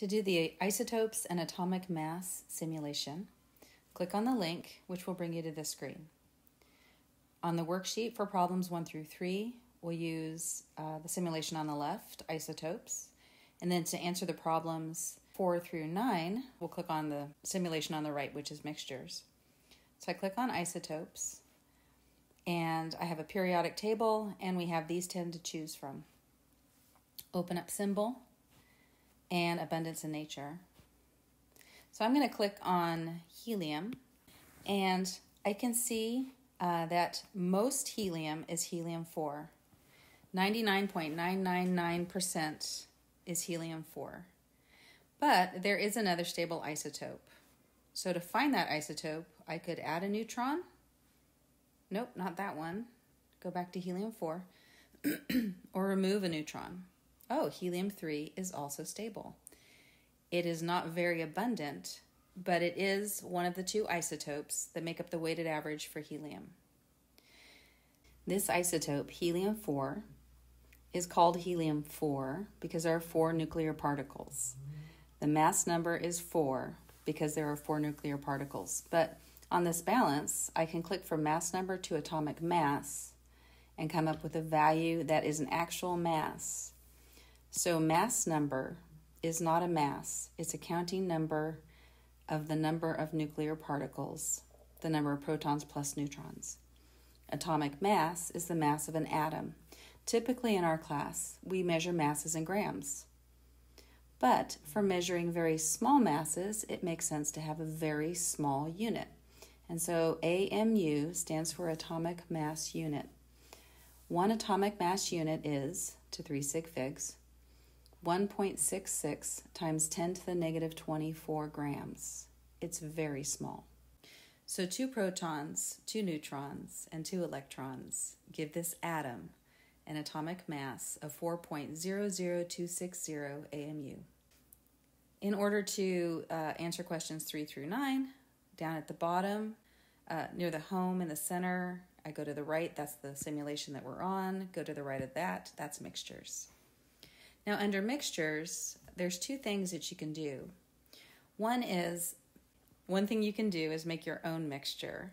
To do the isotopes and atomic mass simulation, click on the link, which will bring you to this screen. On the worksheet for problems 1 through 3, we'll use uh, the simulation on the left, isotopes, and then to answer the problems 4 through 9, we'll click on the simulation on the right, which is mixtures. So I click on isotopes, and I have a periodic table, and we have these 10 to choose from. Open up symbol, and abundance in nature. So I'm going to click on helium, and I can see uh, that most helium is helium 4. 99.999% is helium 4. But there is another stable isotope. So to find that isotope, I could add a neutron. Nope, not that one. Go back to helium 4. or remove a neutron. Oh, helium 3 is also stable. It is not very abundant, but it is one of the two isotopes that make up the weighted average for helium. This isotope, helium 4, is called helium 4 because there are four nuclear particles. The mass number is 4 because there are four nuclear particles. But on this balance, I can click from mass number to atomic mass and come up with a value that is an actual mass. So mass number is not a mass, it's a counting number of the number of nuclear particles, the number of protons plus neutrons. Atomic mass is the mass of an atom. Typically in our class, we measure masses in grams. But for measuring very small masses, it makes sense to have a very small unit. And so AMU stands for atomic mass unit. One atomic mass unit is, to 3 sig figs, 1.66 times 10 to the negative 24 grams. It's very small. So, two protons, two neutrons, and two electrons give this atom an atomic mass of 4.00260 AMU. In order to uh, answer questions 3 through 9, down at the bottom, uh, near the home in the center, I go to the right, that's the simulation that we're on. Go to the right of that, that's mixtures. Now, under mixtures, there's two things that you can do. One is, one thing you can do is make your own mixture.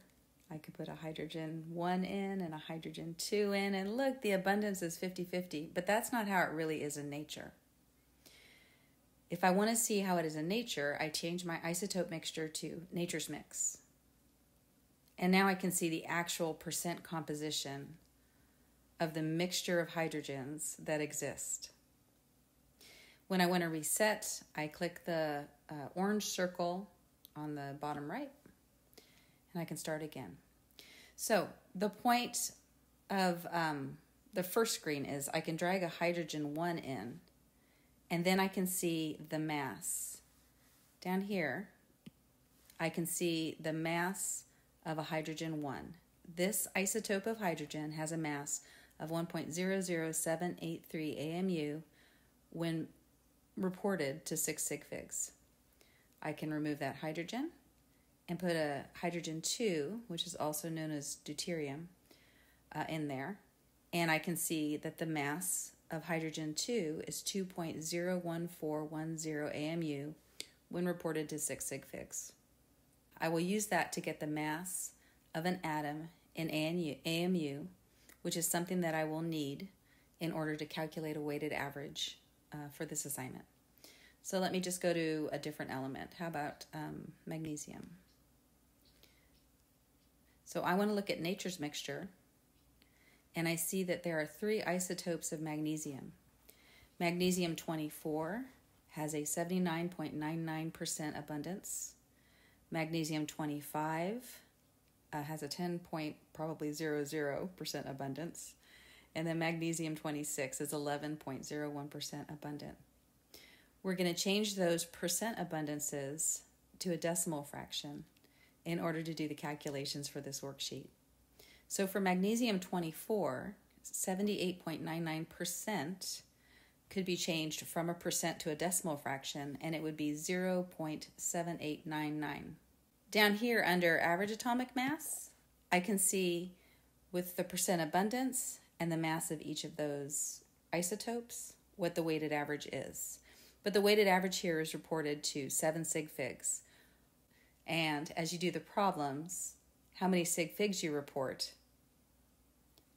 I could put a hydrogen 1 in and a hydrogen 2 in, and look, the abundance is 50 50, but that's not how it really is in nature. If I want to see how it is in nature, I change my isotope mixture to nature's mix. And now I can see the actual percent composition of the mixture of hydrogens that exist. When I want to reset, I click the uh, orange circle on the bottom right and I can start again. So the point of um, the first screen is I can drag a hydrogen 1 in and then I can see the mass. Down here, I can see the mass of a hydrogen 1. This isotope of hydrogen has a mass of 1.00783 AMU when reported to 6 sig figs. I can remove that hydrogen and put a hydrogen 2, which is also known as deuterium, uh, in there. And I can see that the mass of hydrogen 2 is 2.01410 AMU when reported to 6 sig figs. I will use that to get the mass of an atom in AMU, which is something that I will need in order to calculate a weighted average uh, for this assignment. So let me just go to a different element. How about um, magnesium? So I want to look at nature's mixture, and I see that there are three isotopes of magnesium. Magnesium 24 has a 79.99% abundance. Magnesium 25 uh, has a 10 point, probably 00% abundance and then magnesium 26 is 11.01% abundant. We're going to change those percent abundances to a decimal fraction in order to do the calculations for this worksheet. So for magnesium 24, 78.99% could be changed from a percent to a decimal fraction, and it would be 0.7899. Down here under average atomic mass, I can see with the percent abundance and the mass of each of those isotopes what the weighted average is. But the weighted average here is reported to 7 sig figs. And as you do the problems, how many sig figs you report,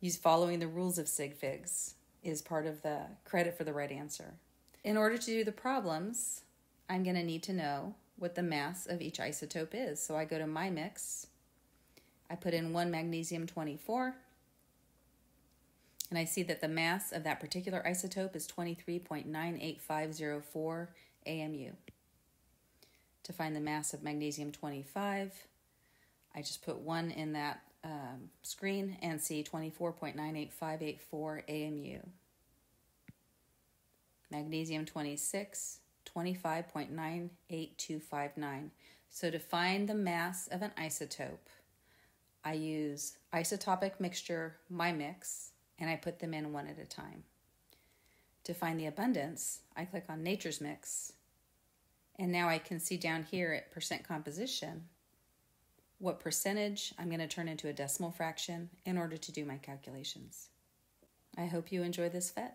use following the rules of sig figs is part of the credit for the right answer. In order to do the problems, I'm going to need to know what the mass of each isotope is. So I go to my mix, I put in one magnesium 24, and I see that the mass of that particular isotope is 23.98504 AMU. To find the mass of magnesium 25, I just put one in that um, screen and see 24.98584 AMU. Magnesium 26, 25.98259. So to find the mass of an isotope, I use isotopic mixture, my mix, and I put them in one at a time. To find the abundance, I click on Nature's Mix, and now I can see down here at percent composition what percentage I'm going to turn into a decimal fraction in order to do my calculations. I hope you enjoy this PhET.